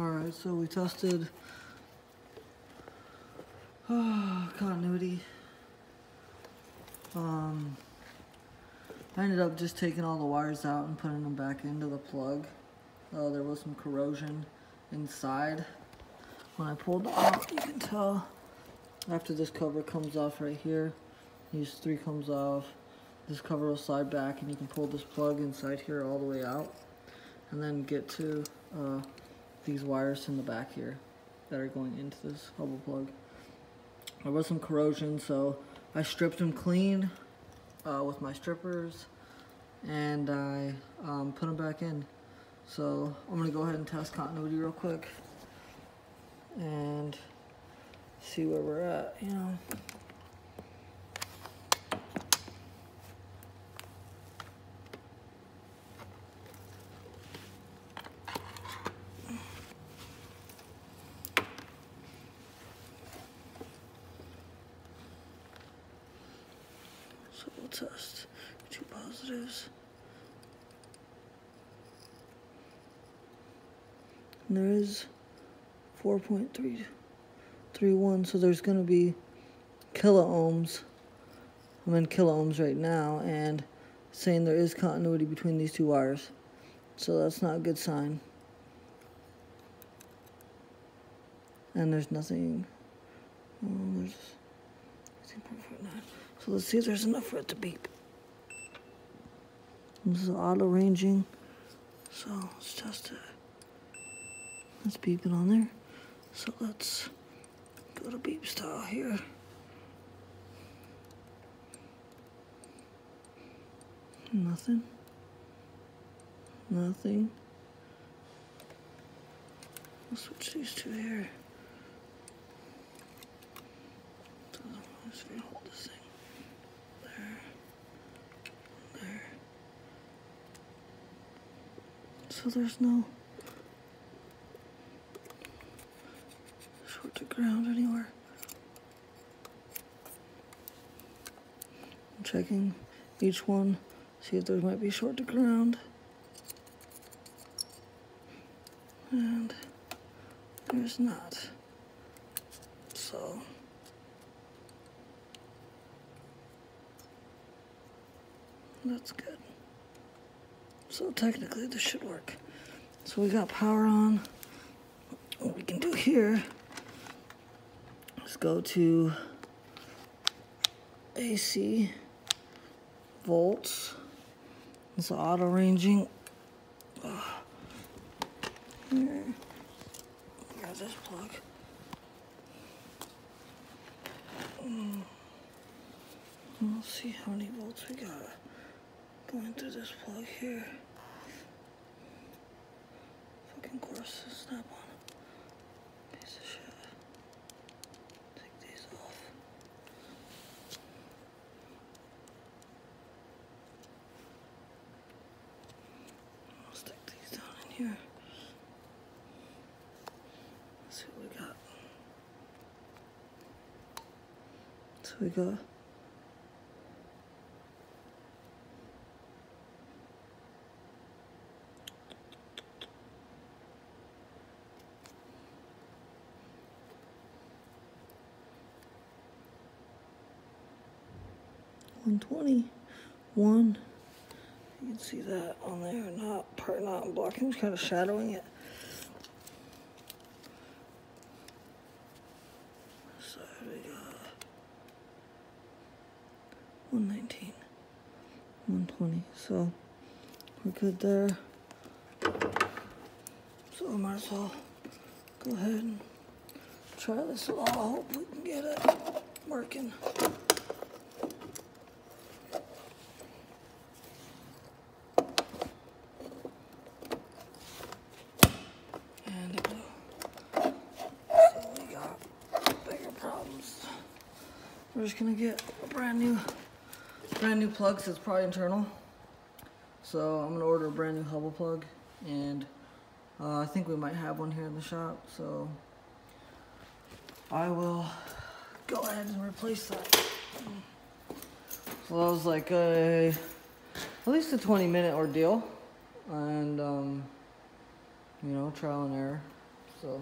Alright, so we tested uh, continuity. Um, I ended up just taking all the wires out and putting them back into the plug. Uh, there was some corrosion inside. When I pulled out, you can tell after this cover comes off right here, these three comes off, this cover will slide back and you can pull this plug inside here all the way out and then get to uh, these wires in the back here that are going into this Hubbell plug. There was some corrosion, so I stripped them clean uh, with my strippers and I um, put them back in. So I'm gonna go ahead and test continuity real quick and see where we're at, you know. So we'll test two positives. And there is 4.331, so there's going to be kilo ohms. I'm in kilo ohms right now, and saying there is continuity between these two wires. So that's not a good sign. And there's nothing. Oh, there's 18.49. So let's see if there's enough for it to beep. This is auto ranging. So let's test it. Let's beep it on there. So let's go to beep style here. Nothing. Nothing. Let's switch these two here. So I'm just gonna hold this thing. There. There. So there's no short to ground anywhere. I'm checking each one, see if there might be short to ground. And there's not. So that's good. So technically this should work. So we got power on. What we can do here is go to AC volts. It's auto ranging. Here. Grab this plug. Mm. Let's see how many volts we got going through this plug here. Fucking course, snap on. Piece of shit. Take these off. I'll stick these down in here. Let's see what we got. So we got one twenty one. You can see that on there, not part not blocking, kind of shadowing it. So we got one nineteen, one twenty. So we're good there. So we might as well go ahead and try this a law. Hope we can get it working. And it blew. So we got bigger problems. We're just gonna get a brand new, brand new plug. So it's probably internal. So I'm gonna order a brand new Hubbell plug, and uh, I think we might have one here in the shop. So I will go ahead and replace that. So that was like a at least a 20 minute ordeal, and um, you know trial and error. So